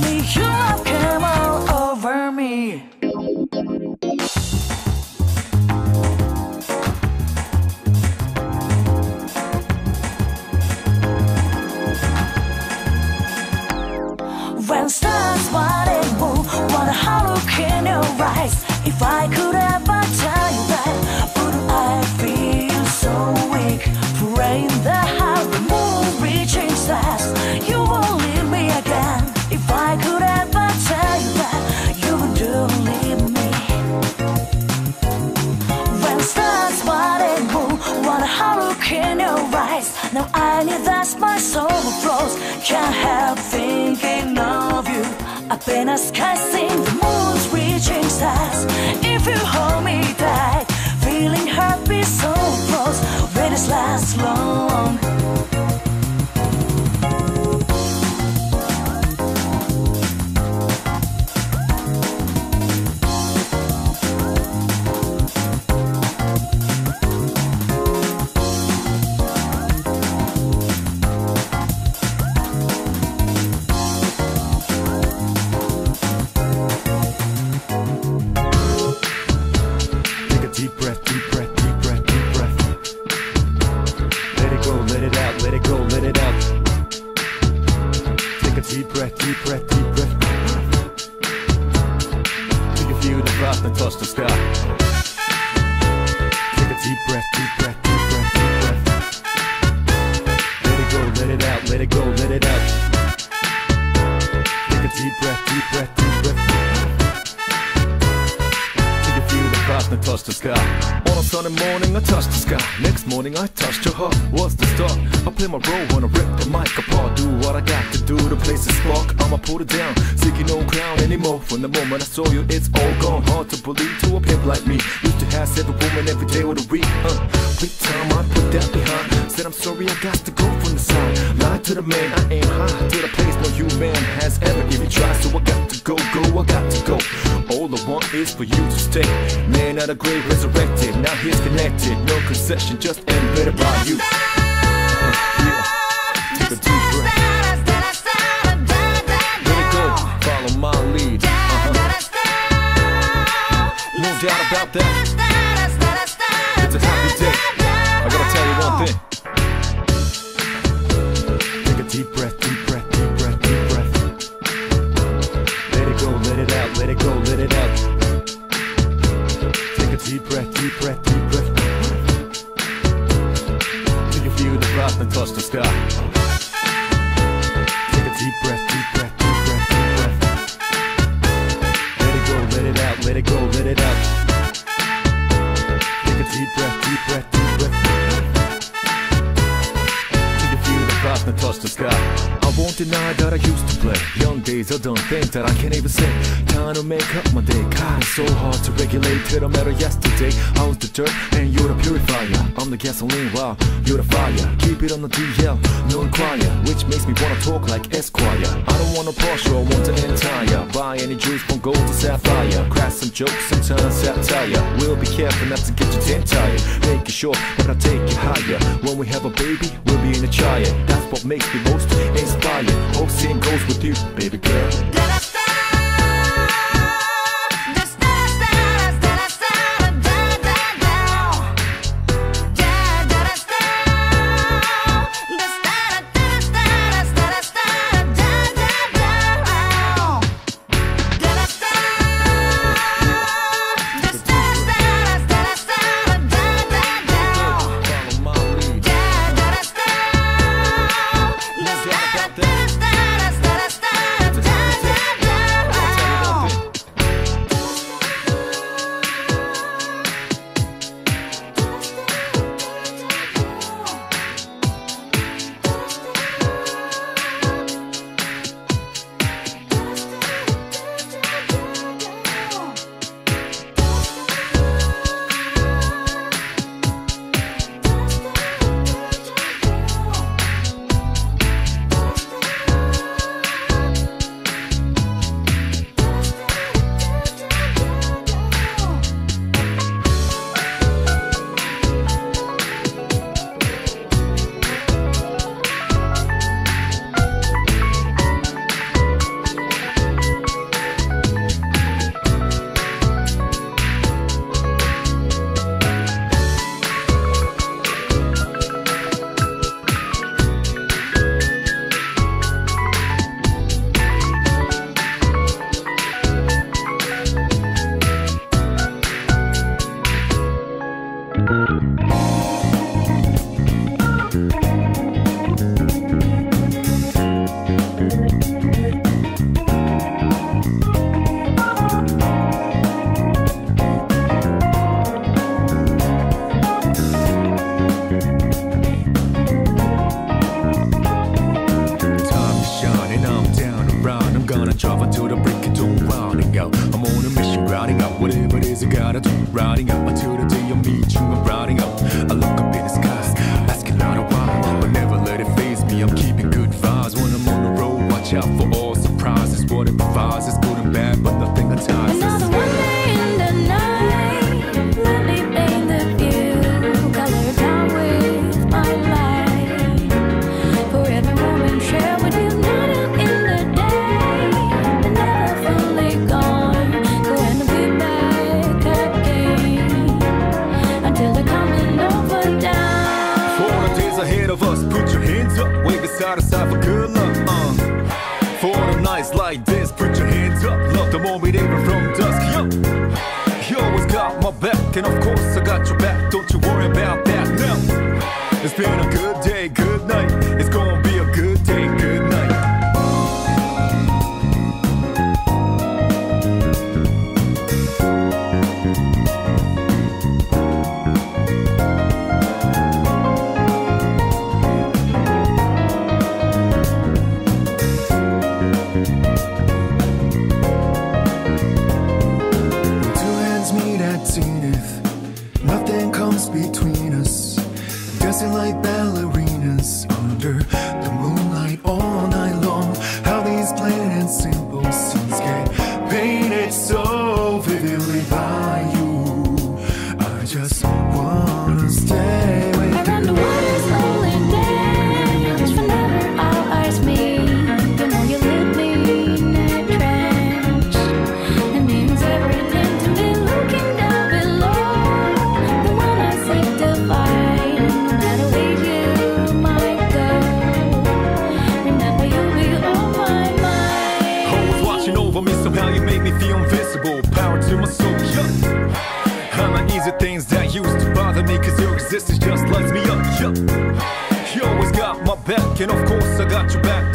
me your the sky. the grave resurrected. Now he's connected, no concession, just ain't better by you. Take a deep breath Let it go, follow my lead. Uh-huh. No doubt about that. It's a happy day. I gotta tell you one thing. things that I can't even say. Trying to make up my day. God, it's so hard to regulate To the matter yesterday. I was the dirt and you're the purifier. I'm the gasoline while you're the fire. Keep it on the DL, no inquire Which makes me wanna talk like Esquire. I don't wanna partial, want the entire. Buy any juice from gold to sapphire. Crack some jokes and turn satire. We'll be careful not to get you damn tired. Making sure that I take you higher. When we have a baby, we'll be in a child That's what makes me most inspired. Hope seeing goes with you, baby girl. and of course I got your back. Don't you worry about that now. It's been a good day, good night. It's back, and of course I got your back.